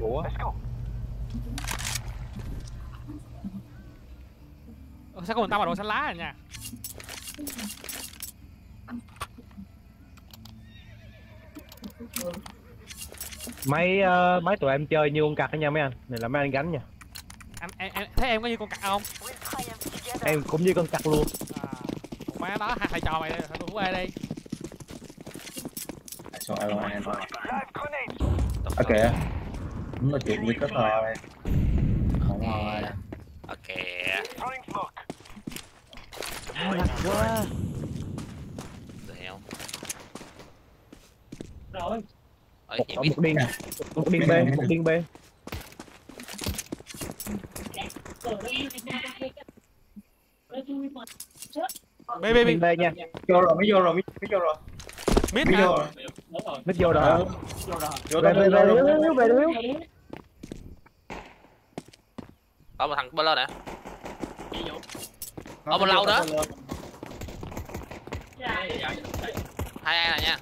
ủa? Ờ, sao mình tao mà đồ xanh lá rồi nha? Mấy ờ, mấy tụi em chơi như con cặc nha mấy anh. Này là mấy anh gánh nha. Anh em, em thấy em có như con cặc không? Em cũng như con cặc luôn. À, má đó hai thầy trò mày đây thằng tôi qua đây. Xong ai? Ai? Ok Đúng là chuyện với tờ đây Không rồi ok. Lắc quá. The hell rồi. Ơi, một, điên một điên b một điên b bê điên b nha. Vô rồi mới vô rồi mới mới vô rồi. Mít Mới Nít vô rồi. Vô rồi. Về về về Hiếu về Hiếu. Có một thằng bên lên nè. Có một lâu nữa, Hai ai này nha.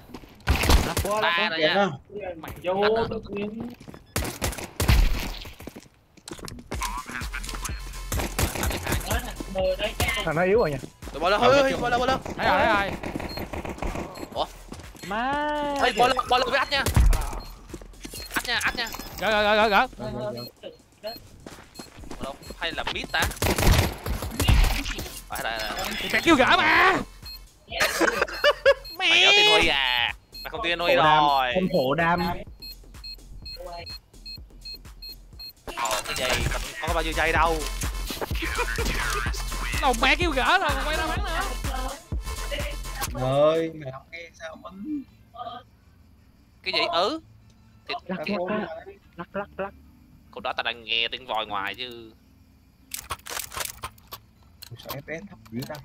Ba là nha. Vô tự nhiên. Thằng nó yếu rồi nha. Tụi bao lâu? Tụi bao lâu? Thấy ai thấy rồi má ơi bơ lơ bơ lơ với ắt nha ắt nha. Ắt nha gỡ gỡ gỡ gỡ gỡ đâu hay là mít ta? Phải là mẹ kêu gỡ mà. Mày kéo tin huy à? Mày không tin huy rồi. con khổ đam. Ờ cái giày mình không có bao nhiêu giây đâu. Đầu mẹ kêu gỡ rồi còn quay ra bắn nữa ơi mày không sao bắn cái gì? Ừ. Thì lắc lắc không lắc lắc lắc. Câu đó tao đang nghe tiếng vòi ngoài chứ. Ui, sao FPS thấp dữ ta.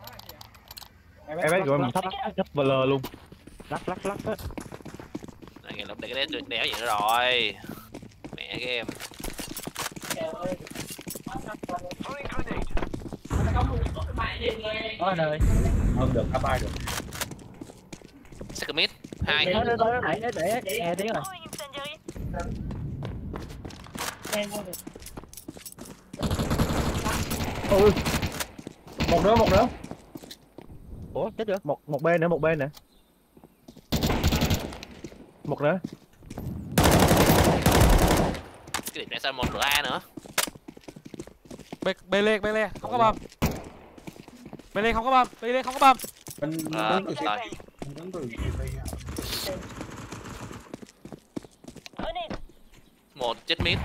Em bé gọi mình thấp thấp vl luôn. Lắc lắc lắc á. Này nghe lúc để cái đéo gì nữa rồi. Mẹ game trời ơi. Ôi đời. Hơn được A3 được second mid hai Để để để để để nghe tiếng rồi. ui một nữa một nữa. Ủa chết chưa? Một một b nữa một b nữa. Một nữa. Cái điểm này sao một a nữa? Bê bê lê bê lê. Không có bom. bê lê không có bom. Bê lê không có bom. Mình à, đứng một 있어요. chết mít.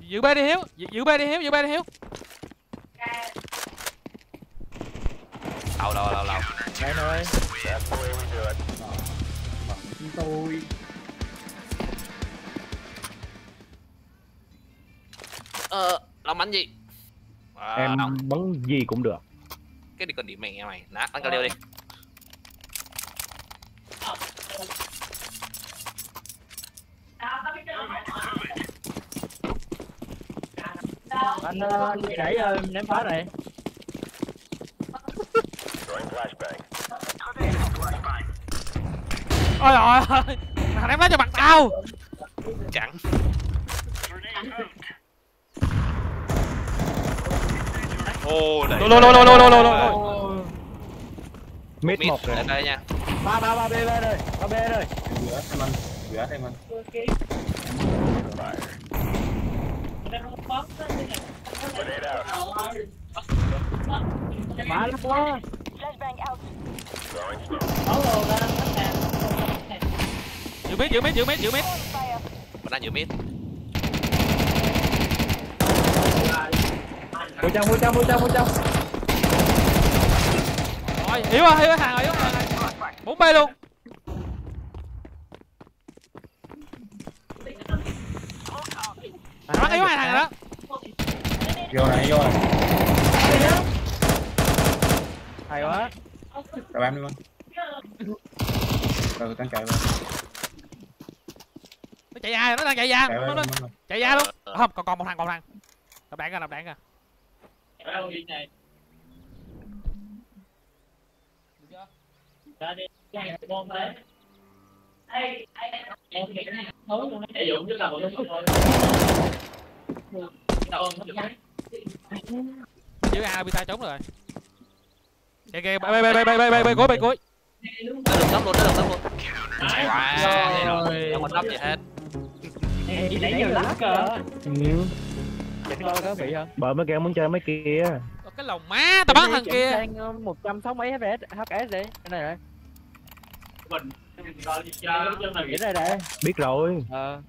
Giữ bay đi hiếu giữ- giữ bay đi hiếu giữ bay đi hiếu. Lầu lầu lầu lầu Đây nơi tôi. Ờ Long bắn gì? Em à. bắn gì cũng được đi cần đi mẹ mày. Nã ăn cao liêu đi. Anh ờ, nãy ờ, ném phá này. Ôi ôi thằng ném lá cho mặt tao. Chẳng. Ô oh, lô lô lô lô lô lô mid mid một rồi. Đây đây nha. Ba ba ba b b rồi ba b rồi giữa thêm anh giữa thêm anh. Má lắc quá. Giữ mít giữ mít giữ mít giữ mít. Mình đang giữ mid vô trong vô trong vô trong vô trong rồi yếu rồi yếu rồi hàng rồi yếu rồi bốn bê luôn. Bắn yếu hai thằng đó. Vô này vô này. Hay quá. Rồi em đi anh rồi tăng chạy vào nó chạy ra nó đang chạy ra nó, nó chạy ra luôn. Không còn còn một thằng còn một thằng. Đập đạn ra đập đạn ra đi này đi ra bom đấy Ê, ê, Để dụng chứ là một cái thôi. Đâu ơn dưới a bị tay trống rồi kìa kìa bay bay bay bay bay bay bay cối bay cối nó được tóc luôn nó được tóc luôn wow không có tóc gì hết Em chỉ nãy giờ lắm cơ. Có bị không? Bởi mấy kẻ muốn chơi mấy kia. Có cái lồng má tao bắn thằng kia Đang 160 mấy FPS HS đi. Cái này này. Mình đây đây. Biết rồi. Ờ.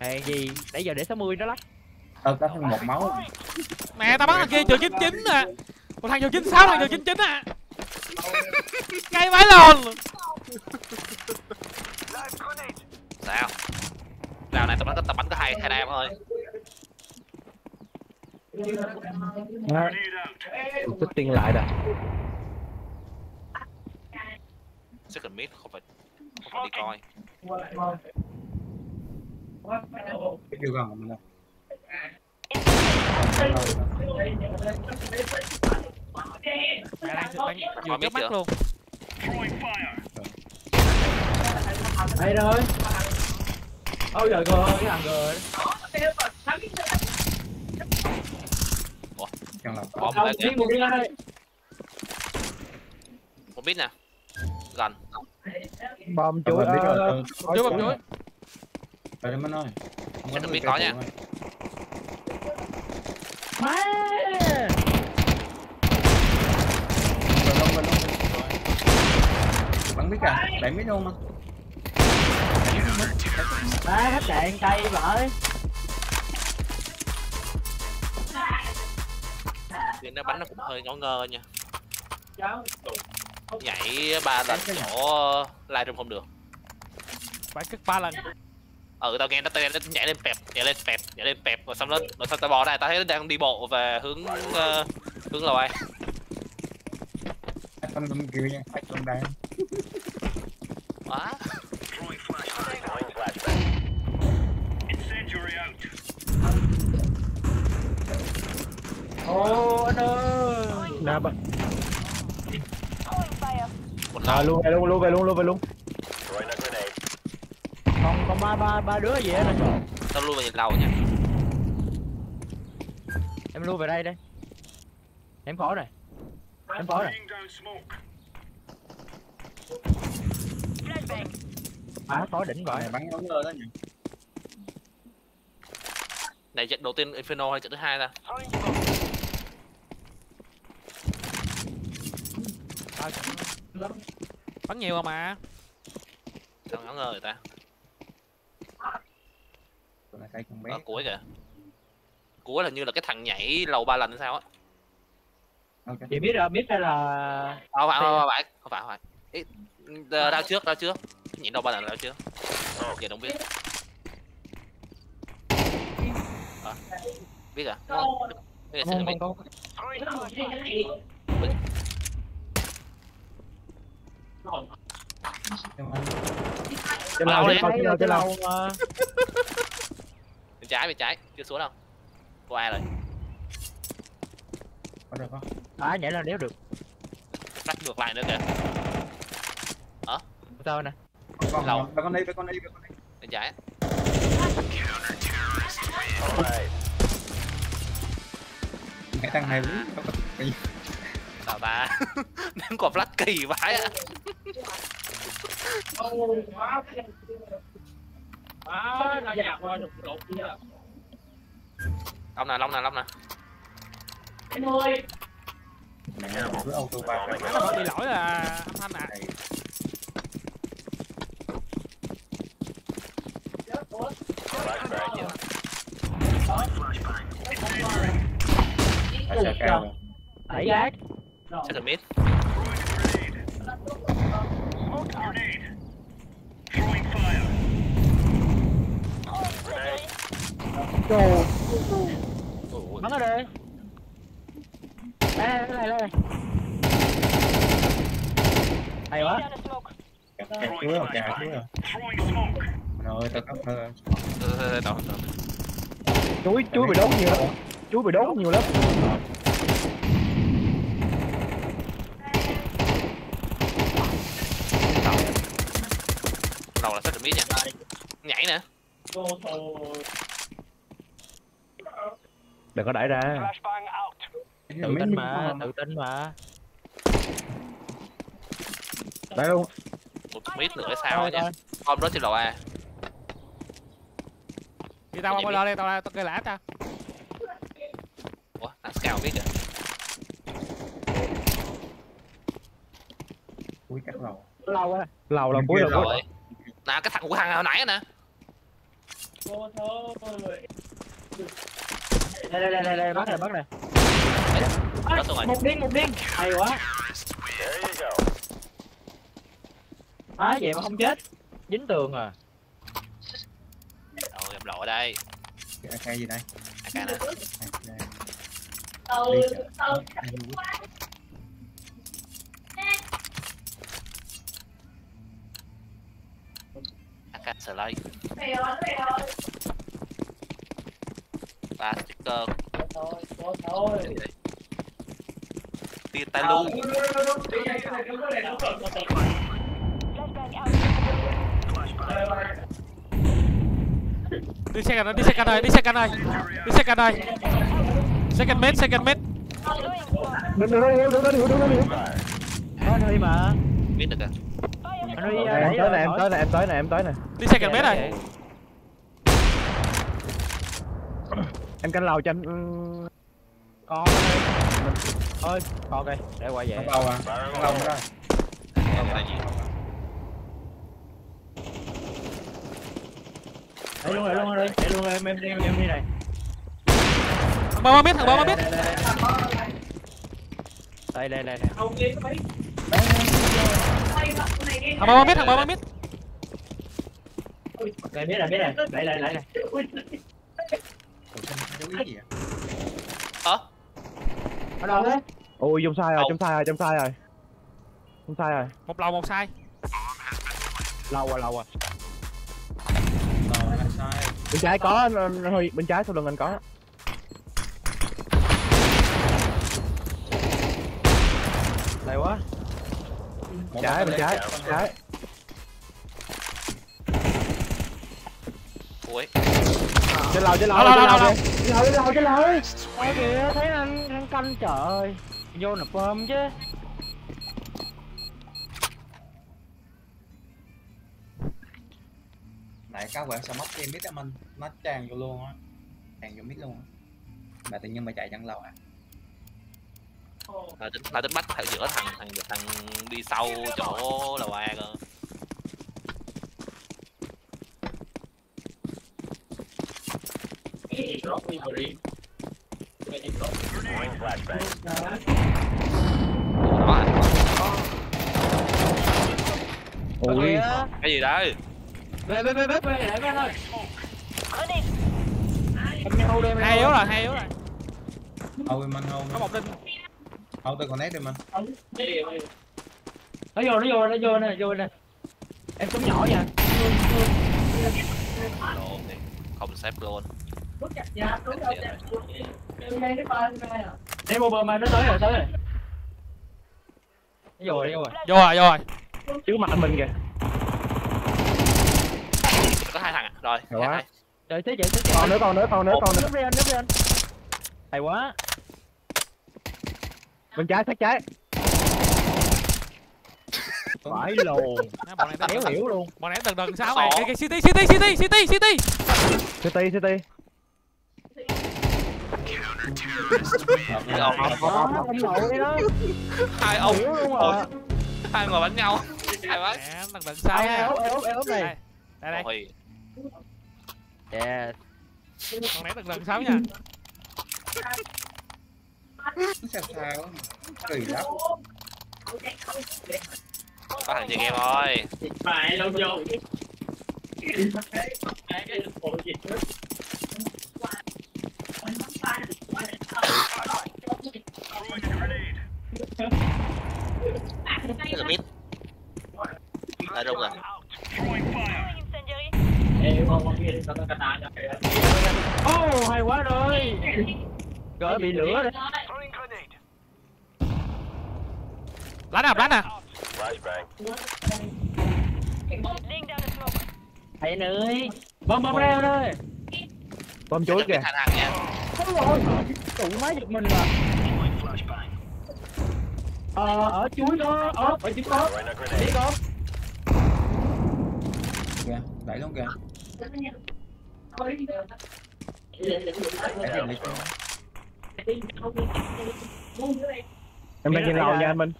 Hèn gì, nãy giờ để 60 nó lắc. Tao có thêm một máu. mẹ tao bắn thằng kia trường 99 à một thằng trường 96 thằng trường 99 à cây vãi lồn sao rào này tao bắn tao bắn có hai hai đam thôi. Tôi tiền lại đã. Second mid không phải không phải đi coi. Cái kêu gần mình đâu. đang vừa chớp mắt luôn. Đây rồi. Ôi trời ơi, cái thằng rồi. Chẳng là bom Không, lại kìa một mid nè gần Bom Tao chuối. rồi. Ờ, tao- Chuối bom chuối. Rồi mình ơi. Không Chắc là người biết có nha. Má. Rồi lông rồi lông. Bắn biết à? Đẩy biết luôn mà. Má hết đạn cây vợ. Nên nó bắn nó cũng hơi ngó ngơ nha nhảy ba lần chỗ live room không được phải cất ba lần ừ tao nghe nó nó nhảy lên pẹp nhảy lên pẹp nhảy lên pẹp rồi xong nó rồi xong tao bỏ này tao thấy nó đang đi bộ về hướng ờ, hướng lầu ai Con con kêu nha. Ai con đang. quá Ô anh ơi. Nè, lầu luôn về luôn, luôn về luôn, luôn về luôn. Còn còn ba ba ba đứa gì hết này. tao luôn về lầu nha Em lui về đây đây. Em phỏ này. Em phỏ này. À, phỏ đỉnh vậy. Này bắn ống lơ đó nhỉ. này trận đầu tiên inferno hay trận thứ hai ta Tao bắn nhiều à? Mà tao ngó ngơ người ta? Con bé. ở cuối kìa. Cuối là như là cái thằng nhảy lầu ba lần hay sao á. Ok. Chị biết rồi, biết hay là không phải không phải không phải không phải Ý, trước đao trước. Nhảy đâu ba lần đao trước. Giờ không biết. À, biết à biết là biết không không. Nhưng mà Trên đấy. trên nào, trên mà. bên trái bên trái chưa xuống đâu qua rồi có được không? À nhảy là đéo được. rắc ngược lại nữa kìa Sao nè. Con Lầu. con con đi, con đi, con đi. bên trái Mẹ thằng này cái sao ta đang còn flash kỳ vãi á À, nó dạt qua đục đục kia. Long nè long nè long nè Em ơi. mẹ cứ auto ba cái nó bị lỗi là âm thanh à này. Phải sợ cao rồi. Đẩy gác. second mid Trời. Bắn ở đây. Đây, đây, này đây. Hay quá. Kẹt chuối rồi, kẹt chuối rồi. Mình ơi, tao cấp thơ. từ từ Chuối, chuối bị đốt nhiều lắm. Chuối bị đốt nhiều lắm. Lầu là second mid nha? Nhảy nè. Đừng có đẩy ra. Tự tin mà tự tin mà. Đẩy luôn. Một mít nữa sao nha bom đó trên lầu a đi tao qua lo đây tao tao cây lá tao. Ủa thằng scout biết kìa. Cuối các lầu lâu á lầu là cuối kia là cái thằng của thằng hồi nãy nè. Đây đây đây đây đây bắt này bắt này. Xong rồi một điên một điên. Hay quá. Á vậy mà không chết. Dính tường à. Rồi em lộ ở đây. Cái cái gì đây? AK nè Slide ba sticker. Tia tay lu. Đi xe cạnh đi xe cạnh này đi xe cạnh này. Đi xe cạnh này. Second mid second mid đừng đừng đừng đừng đừng đừng đừng có nơi mà biết được em tới nè em tới nè em tới nè em tới nè. Đi second mid này. Em canh lầu cho anh con ơi con đây để qua về. Không bao à? Là gì để luôn để luôn đi. Để luôn em em em em đi này. Thằng bao mid thằng bao mid đây đây đây đây thằng bao mid thằng bao mid đây biết rồi biết rồi này không dấu ý gì à ơ ở đâu đấy? Ui trong sai rồi trong sai rồi trong sai rồi. Trong sai rồi. Một lầu một sai. Lâu à lâu à Rồi. Bên trái có bên trái sau lưng anh có đây quá Trái bên trái bên trái. Ui. Trên lầu trên lầu trên lầu trên lầu trên lầu trên lầu Ôi kìa thấy anh anh canh trời vô nè phơm chứ. Nãy các bạn sao mất game mít á mình Nó tràn vô luôn á. Tràn vô mít luôn á. Mà tự nhiên mà chạy chẳng lầu à là tính là tính bắt thằng giữa thằng thằng thằng đi sau chỗ lầu a cơ. À. ui cái gì đấy? Về về về về về để về thôi. Hai yếu rồi hai yếu rồi. Ôi mình không có một đinh Không tôi còn nét đi mình nó vô nó vô nó vô nè vô nè. Em súng nhỏ nha. Đồ thì không xếp luôn em một bờ mà nó tới rồi tới rồi. Nó vô rồi nó vô rồi. Vô rồi vô rồi. Chứ mặt mình kìa. Có hai thằng à? Rồi hai. đợi thế vậy thế còn nữa còn nữa còn nữa còn nữa. Núp đi anh núp đi anh hay quá bên trái sát trái. Phải lồn. Này đéo hiểu luôn. bọn này đừng đừng sao mày. cái city city city city city. City city. Hai ông đi đó. Hai ông. Hai người đánh nhau. Hai nè đừng đừng sao ai ốp ai ốp này. Đây đây yeah bọn này đừng đừng sao nha sao sao á Kỳ lắm có thằng chơi game thôi phải lâu vô cái là mít. Là đúng rồi? Ô hay quá rồi. Gỡ bị lửa đấy lá nè lá nè thầy ơi bom bom reo đây. Bom chuối kìa. Thành hàng nha tụ máy giật mình mà. Ờ ở chuối đó ở ở chuối đó. Đi con kìa đẩy luôn kìa. Em đang trên lầu nha anh minh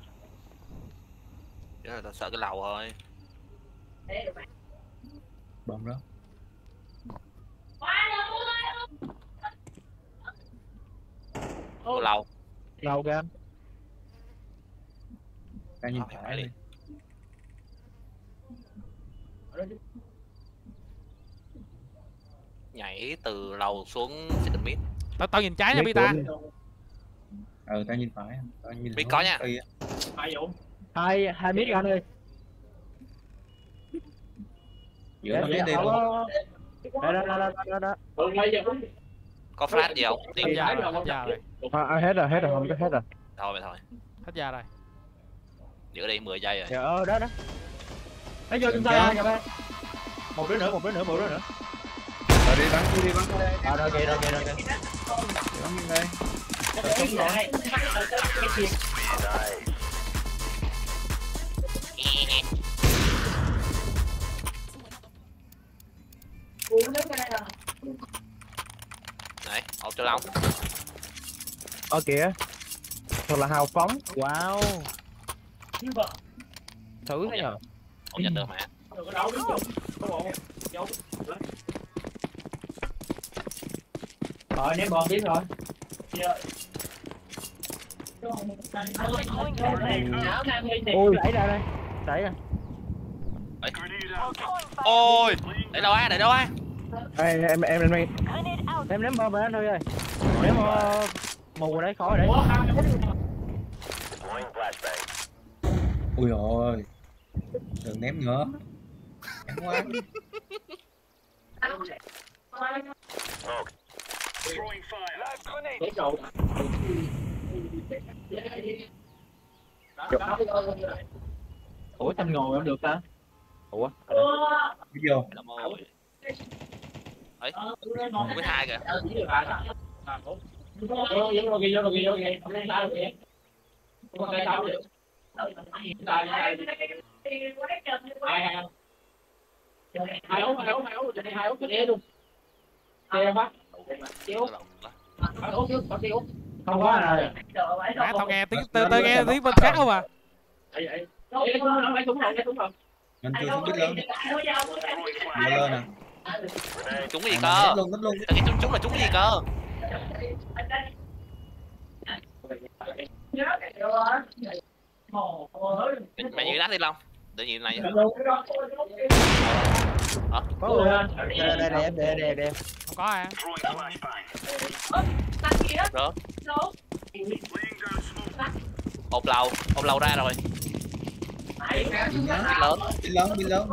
Chứ là tao sợ cái lầu rồi. Bom đó. Lầu. Lầu kìa anh. Đang nhìn phải đi. đi. Nhảy từ lầu xuống second mid. Tao tao nhìn trái nha Pita của- ờ tao nhìn phải. Tao nhìn Biết hướng có nha. Tây á. Hai hai mít anh ơi. Giữa nó biết đi luôn đó đó đó đó đó đó. Có flash gì không? Hết Đi. già rồi hết già rồi à, hết rồi hết rồi không có hết rồi. Thôi vậy thôi. Hết già rồi. Giữ đi 10 giây rồi. Dạ ờ đó đó. Nó vô chúng ta nha ba một đứa nữa một đứa nữa một đứa nữa. Rồi đi bắn đi bắn. Đây à rồi kìa rồi kìa rồi kìa đi bắn đi đây. Đấy cho long ở kìa. Thật là hào phóng. Wow. Thử thế nhờ. không nhận được mà. Rồi ném bom biết rồi. Ôi đẩy ra đây. Đẩy ra. Ôi. Để đâu á? Để đâu á? Ê, em em em em ném bom rồi anh ơi. Ơi ném bom mù rồi đấy khỏi rồi đấy ui ôi. Đừng ném nữa. Ném quá. Ủa xanh ngồi không được ta? Ủa đi vô Ấy không biết hai kìa. Kìa bác. Cái lầu đó. không có rồi má tao nghe tiếng tao, nghe tiếng bên khác không à? Mình chưa xuống biết lớn. Lên nè chúng gì cơ. luôn nghĩ chúng chúng là chúng gì cơ. Mày nhìn nát đi long. Để nhìn này. Có người anh đây đây đây em đây đây đây không có à đó một lầu một lầu ra rồi lớn lớn đi lớn đi lớn đi lớn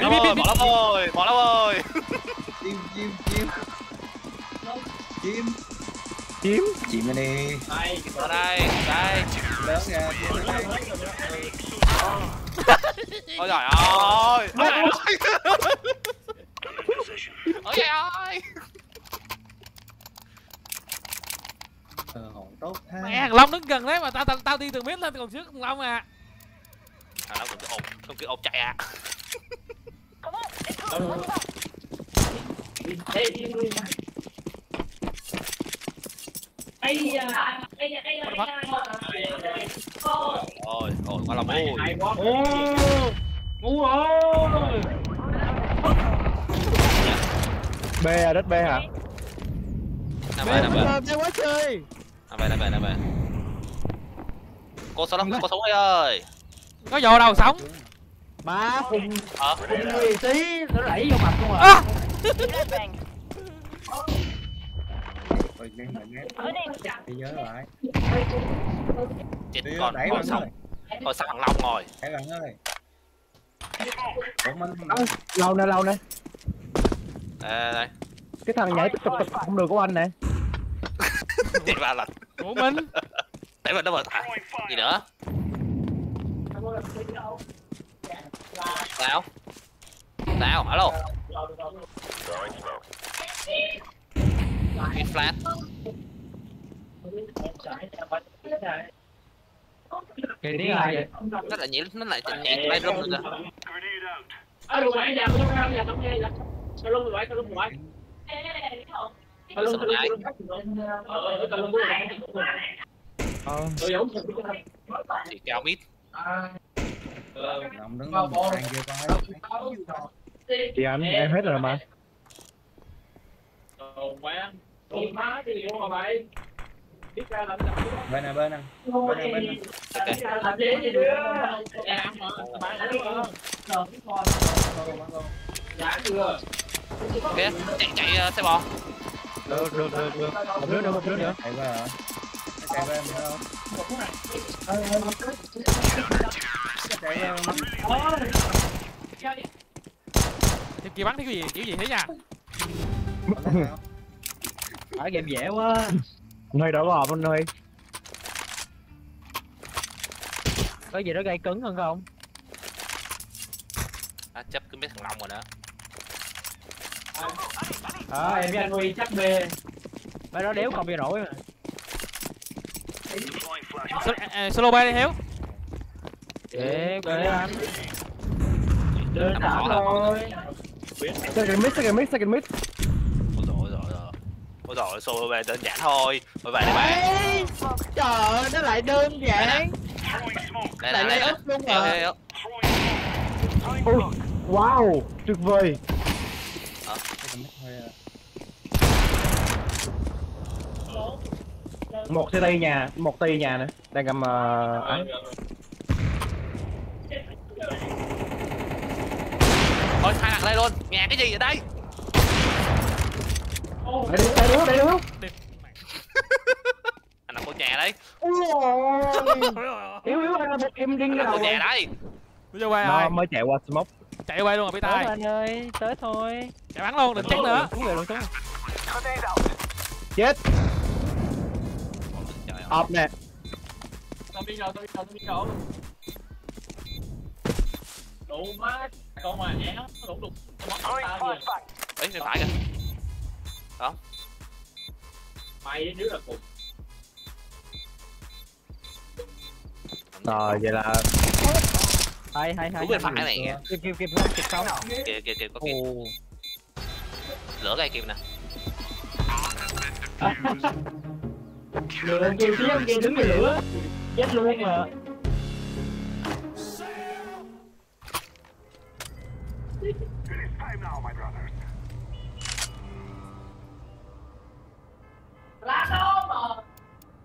Lắm. Ơi, bỏ lắm ơi bỏ lắm ơi. Chim chim chim. Chim. Chim? Chim này đi ở đây đây. Lớn đây ôi trời ơi. Ôi trời ơi ôi trời ơi ờ hồn tốt ha. Mẹ thằng long đứng gần đấy mà tao tao, tao đi từ mid lên còn trước thằng long à. À nó còn cái ột không cái ột chạy à. Ôi ôi quá là ôi. Ngu ơi b à đất b hả? Nằm về nằm em quá chơi nằm về nằm về về. Cô sống cô sống ơi. Có vô đâu sống? Má cùng ờ cùng người tí nó đẩy vô mặt à. À, rồi đi nhớ lại chết còn đẩy sống ơi. Còn sống thằng long rồi đẩy bạn ơi. Ủa mình lâu nè lâu nè. Đây đây cái thằng nhảy tục tục không được của anh nè. Đi ba lần của mình để mình nó mà à, gì nữa sao Nào, alo. Hit flat. Kỳ tiếng ai vậy? Nó lại nhảy, nó lại nhảy bay rung rồi kìa. Mà lại? ờ Thì cao mid. Ông đứng lên một kia coi chị anh em hết rồi mà bên này bên này bên này bên này Ok, chạy chạy ờ, xe bò. Được được được được. Một đứa nữa một đứa nữa. Chạy qua hả? Chạy qua em nữa không? Chạy qua em Thêm kia bắn thế cái gì kiểu gì thế nha? Không Ở game dễ quá. anh hơi đỡ bò anh hơi Có gì đó gây cứng hơn không? À, chấp cứ biết thằng Long rồi nữa. Ờ em với anh Huy chắc B. Mấy đó đéo không bị nổi mà. Sol- à, à, Solo bay đi Hiếu Để kệ anh. Đơn giản thôi. second mid second mid second mid Ôi dồi ôi dồi ôi. Ôi dồi, solo về đơn giản thôi. Thôi về đi bạn. Trời ơi, nó lại đơn giản. Đây Lại lay đây. up luôn ui wow tuyệt vời Cái tầm mắt thôi à. Một CT nhà một TI nhà nữa đang cầm uh, ấy Thôi, hai thằng đây luôn. Nhà cái gì ở đây? đây đi đây đứa đây đứa Anh nằm con nhà đấy. yếu yếu anh là một em đinh đầu con nhà đấy. Bây giờ quay nó rồi mới chạy qua smoke Chạy quay luôn rồi biết Tới tay anh ơi, tới thôi. Chạy bắn luôn đừng chết nữa Xuống về luôn xuống. chết Ọp nè Tao đi rồi, tao đi rồi, tao đi rồi. Đủ má, con mà éo, đủ đủ. Tao mất tao kìa. Ấy, bên phải kìa. Mày đứa là cùng. rồi vậy là Hay hay hay. Đúng bên phải này. Kịp kịp kịp không, kịp không. Kìa, kìa, kìa, có kìa. Ồ. Lửa cây kìa nè. Lửa kêu chứ kia đứng về lửa. Chết luôn mà.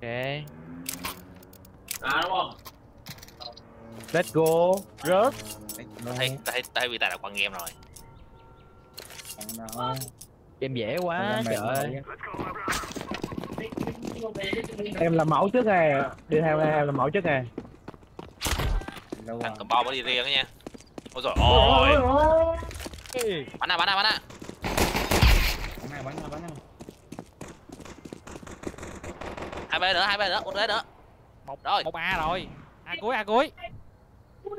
Ok. À đúng không? let's go rớt thấy, thấy, thấy vì ta đã qua game rồi. Game dễ quá, trời ơi. Em làm mẫu trước nè đi theo em làm mẫu trước nè Thằng à cầm bom nó đi riêng đó nha. Ôi dồi ôi. Bắn à, bắn à, bắn à. bắn này bắn này bắn này Hai bên nữa, hai bên nữa, một bên nữa. Một Rồi. một A rồi A cuối A cuối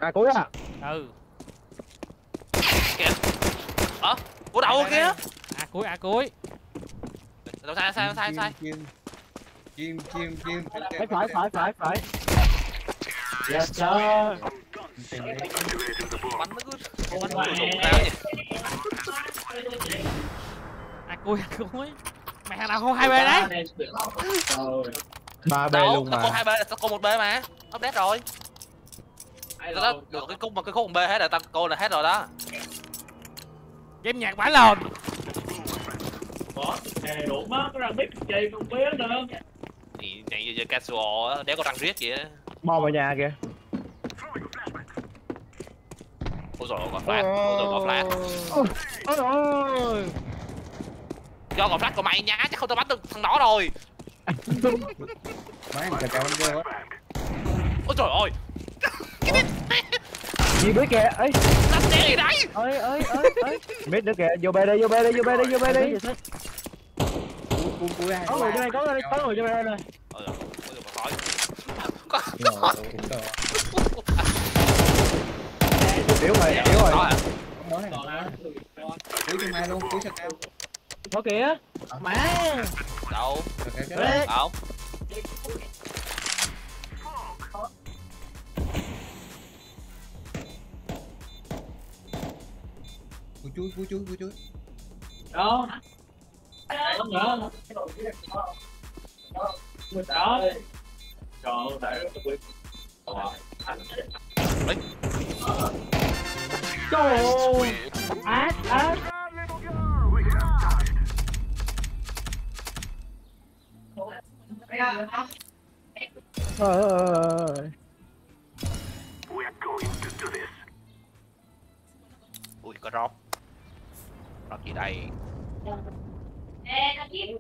à cuối à Ừ Của đầu kia. A cuối A cuối Đâu sai, sai, sai, sai. Chim chim chim Phải phải phải phải phải. Yes sir. chim Bắn nó cứ bắn nó đụng tao nhỉ. Cuối A cuối Mày thằng nào không hai B đấy ba b Đâu, luôn mà hai bên, tao có một bên mà. Update rồi. Tao đó, được cái khúc mà cái khúc một B hết rồi, tao cô là hết rồi đó. Game nhạc bãi lồn đủ mất cái răng biết chơi không biết nữa. Nhảy như chơi casual á, đéo có răng riết vậy á. bom vào nhà kìa Ôi dồi ôi, có flash, ôi dồi có flash. ôi ôi Do còn flash của mày nhá, chắc không tao bắn được thằng đó rồi. bắn cà cà bắn vô á Ôi trời ơi, gì biết kìa ấy làm gì đấy? Ơi ơi ơi ơi. biết nữa kìa vô b đây vô b đây vô b đây vô b đây cú cú hai Có người trên đây, có người có người trên đây này. Ôi dồi, ôi dồi, có khói. Có rồi đúng rồi yếu rồi rồi Đó này cuối luôn cuối sạc cao Có kìa. Má. đâu không vui chui vui chui vui chui Đó. Không nữa. Đó. Trời ơi. Ác, ác. Trời ơi. ui có rót rót gì đây Ê, nó kiếm.